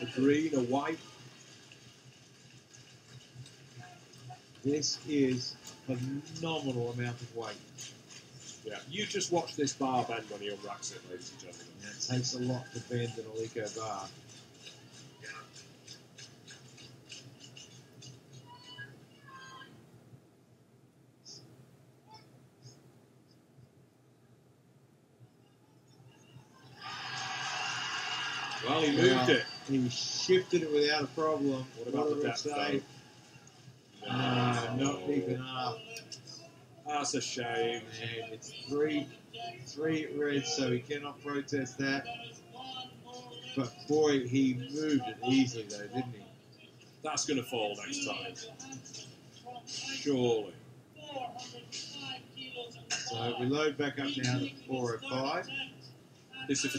a green, a white. This is phenomenal amount of weight. Yeah, you just watch this bar bend when he unracks it, ladies and gentlemen. And it takes a lot to bend an Eleiko bar. Yeah. Well, he moved Wow. it. He shifted it without a problem. What about the did it depth, say? though? Ah, No. not deep enough. That's a shame. And it's three, three red, so he cannot protest that. But boy, he moved it easily though, didn't he? That's going to fall next time. Surely. So we load back up now to 405. This is